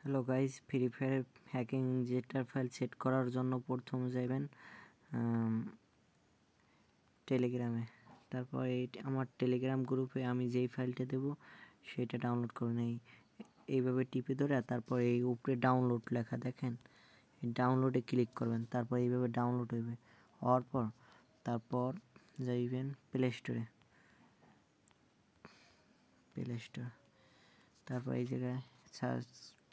Hello guys free fire hacking জেটার file set করার জন্য প্রথমে যাবেন টেলিগ্রামে তারপর এই আমার টেলিগ্রাম গ্রুপে আমি যেই ফাইলটা দেব, সেটা ডাউনলোড করে নেই। এইভাবে টিপে ধরে তারপর এই উপরে ডাউনলোড লেখা দেখেন। ডাউনলোডে ক্লিক করবেন, তারপর এইভাবে ডাউনলোড হইবে। হওয়ার পর তারপর যাইবেন প্লে স্টোরে প্লে স্টোর তারপর এই জায়গায় সার্চ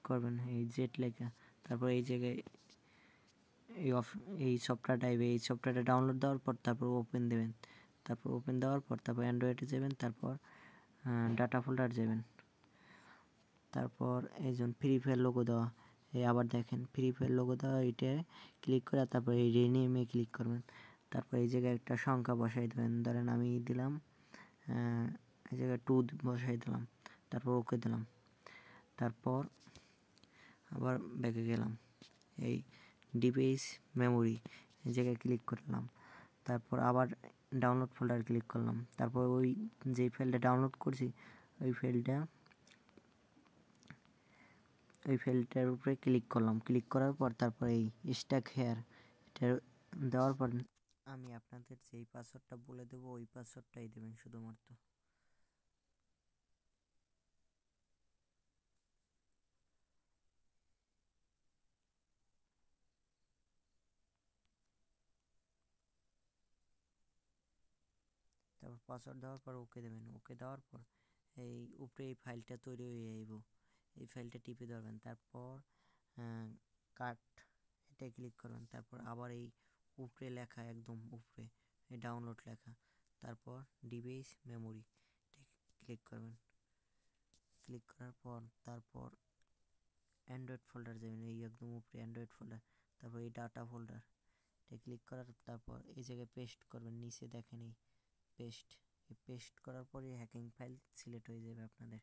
করবেন, এই জেট লেখা। তারপর এই জায়গায় এই অফ, এই সফটওয়্যার টাইপে এই সফটওয়্যারটা ডাউনলোড দেওয়ার পর তারপর ওপেন দেবেন। তারপর ওপেন দেওয়ার পর তারপর অ্যান্ড্রয়েডে যাবেন, তারপর ডাটা ফোল্ডার যাবেন। তারপর এই জন ফ্রি ফায়ার লোগো দেওয়া, এই আবার দেখেন ফ্রি ফায়ার লোগো দেওয়া এটা ক্লিক করে তারপর এই রিনিমে ক্লিক করবেন। তারপর এই জায়গায় একটা সংখ্যা বসাই দেবেন, ধরেন আমি দিলাম এই জায়গায় টু বসাই দিলাম, তারপর ওকে দিলাম। তারপর আবার ব্যাকে গেলাম। এই ডিভাইস মেমোরি এই জায়গায় ক্লিক করলাম। তারপর আবার ডাউনলোড ফোল্ডার ক্লিক করলাম। তারপর ওই যে ফাইলটা ডাউনলোড করছি, ওই ফাইলটা ওই ফাইলটার উপরে ক্লিক করলাম। ক্লিক করার পর তারপর এই স্ট্যাক হেয়ার এটা দেওয়ার পর আমি আপনাদের যেই পাসওয়ার্ডটা বলে দেবো, ওই পাসওয়ার্ডটাই দেবেন শুধুমাত্র। পাসওয়ার্ড দেওয়ার পর ওকে দেবেন। ওকে দেওয়ার পর এই উপরে এই ফাইলটা তৈরি হয়ে যাইব। এই ফাইলটা টিপে ধরবেন। তারপর কাট এটা ক্লিক করবেন। তারপর আবার এই উপরে লেখা, একদম উপরে, এই ডাউনলোড লেখা। তারপর ডিভাইস মেমোরি ক্লিক করবেন। ক্লিক করার পর তারপর অ্যান্ড্রয়েড ফোল্ডার যাবেন এই একদম উপরে অ্যান্ড্রয়েড ফোল্ডার তারপর এই ডাটা ফোল্ডার এটা ক্লিক করার তারপর এই জায়গায় পেস্ট করবেন। নিচে দেখেন এই পেস্ট এই পেস্ট করার পরে হ্যাকিং ফাইল সিলেক্ট হয়ে যাবে আপনাদের।